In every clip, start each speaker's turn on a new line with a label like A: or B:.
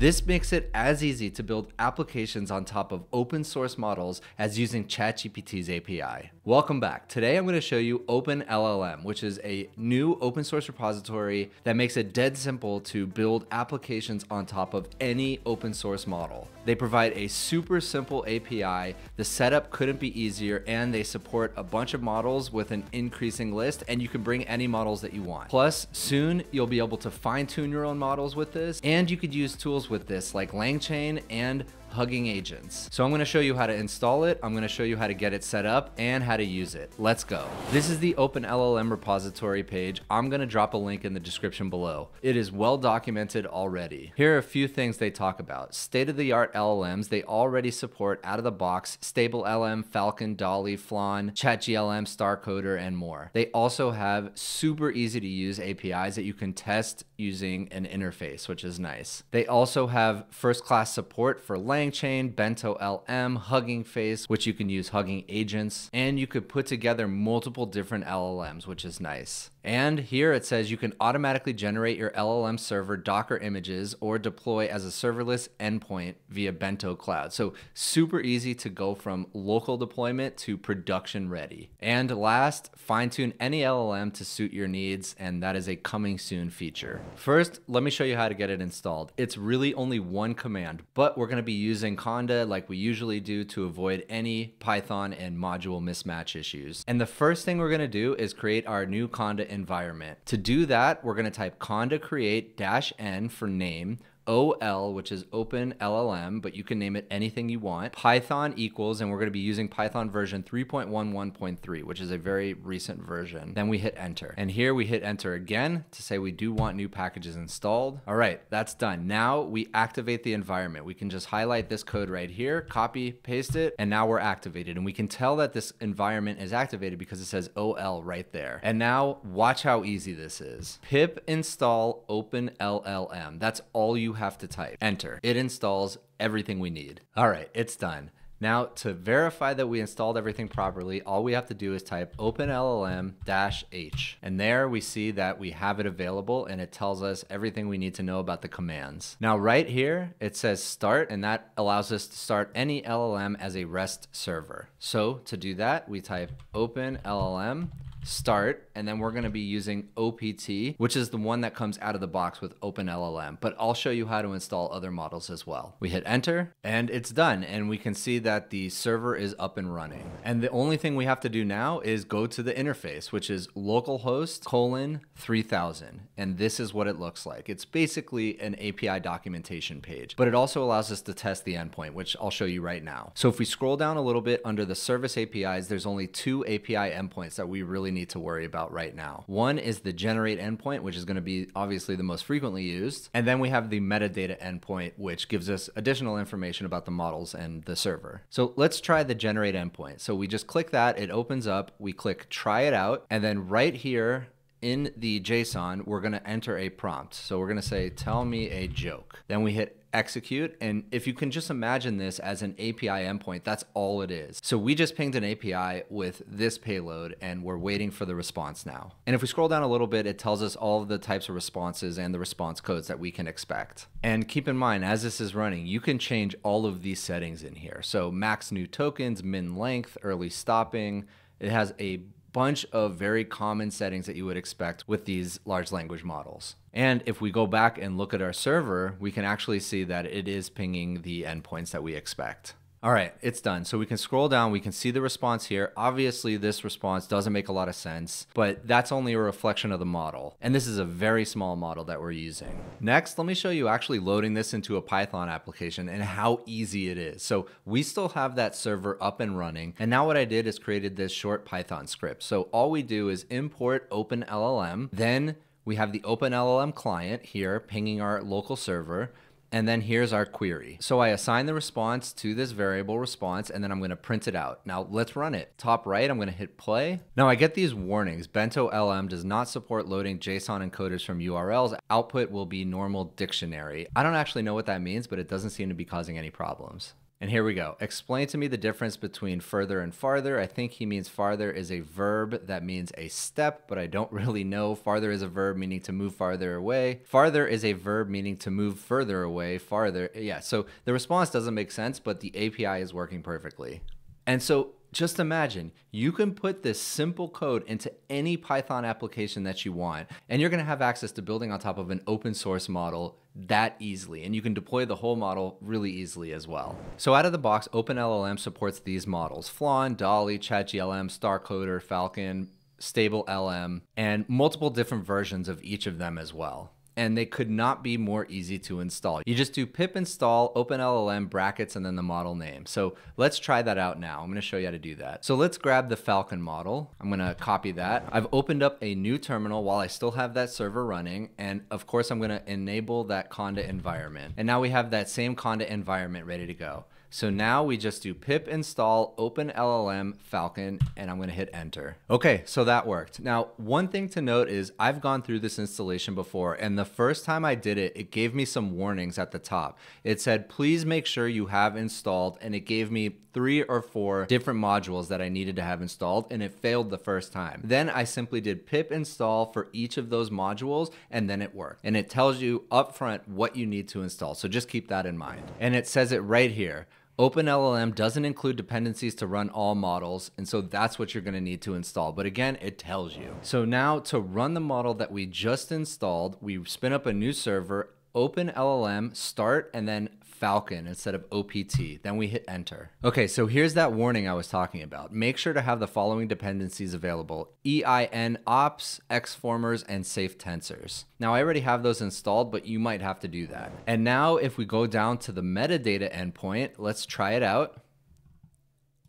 A: This makes it as easy to build applications on top of open source models as using ChatGPT's API. Welcome back. Today I'm going to show you OpenLLM, which is a new open source repository that makes it dead simple to build applications on top of any open source model. They provide a super simple API, the setup couldn't be easier, and they support a bunch of models with an increasing list, and you can bring any models that you want. Plus, soon you'll be able to fine tune your own models with this, and you could use tools with this like LangChain and Hugging Agents. So I'm gonna show you how to install it, I'm gonna show you how to get it set up, and how to use it. Let's go. This is the OpenLLM repository page. I'm gonna drop a link in the description below. It is well documented already. Here are a few things they talk about. State-of-the-art LLMs, they already support out of the box Stable LM, Falcon, Dolly, Flan, ChatGLM, StarCoder, and more. They also have super easy to use APIs that you can test using an interface, which is nice. They also have first-class support for LangChain, Bento LM, Hugging Face, which you can use Hugging Agents, and you could put together multiple different LLMs, which is nice. And here it says you can automatically generate your LLM server Docker images or deploy as a serverless endpoint via Bento Cloud. So super easy to go from local deployment to production ready. And last, fine tune any LLM to suit your needs, and that is a coming soon feature. First, let me show you how to get it installed. It's really only one command, but we're gonna be using Conda like we usually do to avoid any Python and module mismatch issues. And the first thing we're gonna do is create our new Conda environment. To do that, we're gonna type conda create dash n for name, OL, which is Open LLM, but you can name it anything you want. Python equals, and we're going to be using Python version 3.11.3, which is a very recent version. Then we hit enter. And here we hit enter again to say we do want new packages installed. All right, that's done. Now we activate the environment. We can just highlight this code right here, copy, paste it, and now we're activated. And we can tell that this environment is activated because it says OL right there. And now watch how easy this is. pip install open LLM. That's all you have to type. Enter. It installs everything we need. All right, it's done. Now, to verify that we installed everything properly, all we have to do is type openllm-h. And there we see that we have it available and it tells us everything we need to know about the commands. Now, right here, it says start, and that allows us to start any LLM as a REST server. So to do that, we type openllm start, and then we're gonna be using OPT, which is the one that comes out of the box with OpenLLM, but I'll show you how to install other models as well. We hit enter, and it's done, and we can see that the server is up and running. And the only thing we have to do now is go to the interface, which is localhost colon 3000, and this is what it looks like. It's basically an API documentation page, but it also allows us to test the endpoint, which I'll show you right now. So if we scroll down a little bit under the service APIs, there's only two API endpoints that we really really need to worry about right now. One is the generate endpoint, which is going to be obviously the most frequently used. And then we have the metadata endpoint, which gives us additional information about the models and the server. So let's try the generate endpoint. So we just click that, it opens up, we click try it out, and then right here, in the JSON, we're going to enter a prompt. So we're going to say, tell me a joke. Then we hit execute. And if you can just imagine this as an API endpoint, that's all it is. So we just pinged an API with this payload and we're waiting for the response now. And if we scroll down a little bit, it tells us all of the types of responses and the response codes that we can expect. And keep in mind, as this is running, you can change all of these settings in here. So max new tokens, min length, early stopping. It has a bunch of very common settings that you would expect with these large language models. And if we go back and look at our server, we can actually see that it is pinging the endpoints that we expect. All right, it's done. So we can scroll down, we can see the response here. Obviously, this response doesn't make a lot of sense, but that's only a reflection of the model. And this is a very small model that we're using. Next, let me show you actually loading this into a Python application and how easy it is. So we still have that server up and running. And now what I did is created this short Python script. So all we do is import OpenLLM, then we have the OpenLLM client here pinging our local server. And then here's our query. So I assign the response to this variable response, and then I'm going to print it out. Now let's run it. Top right, I'm going to hit play. Now I get these warnings. Bento LM does not support loading JSON encoders from URLs. Output will be normal dictionary. I don't actually know what that means, but it doesn't seem to be causing any problems. And here we go. Explain to me the difference between further and farther. I think he means farther is a verb that means a step, but I don't really know. Farther is a verb meaning to move farther away. Farther is a verb meaning to move further away, farther. Yeah, so the response doesn't make sense, but the API is working perfectly. And so just imagine you can put this simple code into any Python application that you want, and you're going to have access to building on top of an open source model that easily. And you can deploy the whole model really easily as well. So out of the box, OpenLLM supports these models Flan, Dolly, ChatGLM, StarCoder, Falcon, StableLM, and multiple different versions of each of them as well and they could not be more easy to install. You just do pip install OpenLLM brackets and then the model name. So let's try that out now. I'm gonna show you how to do that. So let's grab the Falcon model. I'm gonna copy that. I've opened up a new terminal while I still have that server running. And of course, I'm gonna enable that Conda environment. And now we have that same Conda environment ready to go. So now we just do pip install open LLM Falcon and I'm gonna hit enter. Okay, so that worked. Now, one thing to note is I've gone through this installation before and the first time I did it, it gave me some warnings at the top. It said, please make sure you have installed and it gave me three or four different modules that I needed to have installed and it failed the first time. Then I simply did pip install for each of those modules and then it worked. And it tells you upfront what you need to install. So just keep that in mind. And it says it right here. OpenLLM doesn't include dependencies to run all models, and so that's what you're gonna need to install. But again, it tells you. So now to run the model that we just installed, we spin up a new server, OpenLLM, start, and then Falcon instead of OPT. Then we hit enter. Okay, so here's that warning I was talking about. Make sure to have the following dependencies available. EIN ops, XFormers, and safe tensors. Now I already have those installed, but you might have to do that. And now if we go down to the metadata endpoint, let's try it out.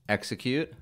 A: Execute.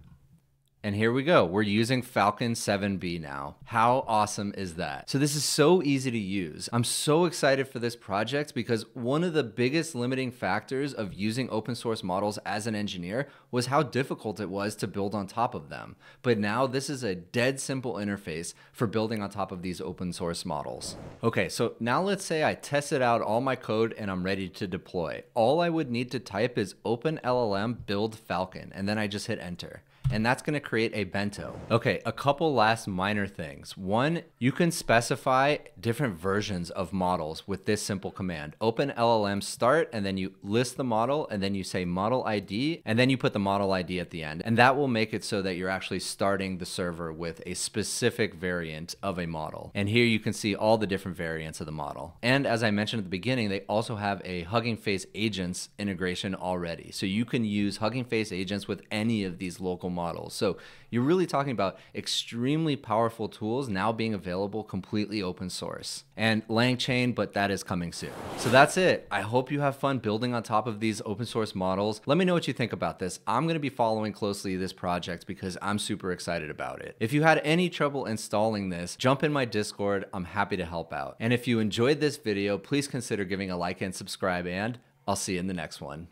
A: And here we go. We're using Falcon 7B now. How awesome is that? So this is so easy to use. I'm so excited for this project because one of the biggest limiting factors of using open source models as an engineer was how difficult it was to build on top of them. But now this is a dead simple interface for building on top of these open source models. Okay, so now let's say I tested out all my code and I'm ready to deploy. All I would need to type is OpenLLM build Falcon and then I just hit enter and that's going to create a bento. Okay, a couple last minor things. One, you can specify different versions of models with this simple command. Open LLM start, and then you list the model, and then you say model ID, and then you put the model ID at the end. And that will make it so that you're actually starting the server with a specific variant of a model. And here you can see all the different variants of the model. And as I mentioned at the beginning, they also have a Hugging Face agents integration already. So you can use Hugging Face agents with any of these local models. So you're really talking about extremely powerful tools now being available completely open source. And LangChain, but that is coming soon. So that's it. I hope you have fun building on top of these open source models. Let me know what you think about this. I'm going to be following closely this project because I'm super excited about it. If you had any trouble installing this, jump in my Discord. I'm happy to help out. And if you enjoyed this video, please consider giving a like and subscribe and I'll see you in the next one.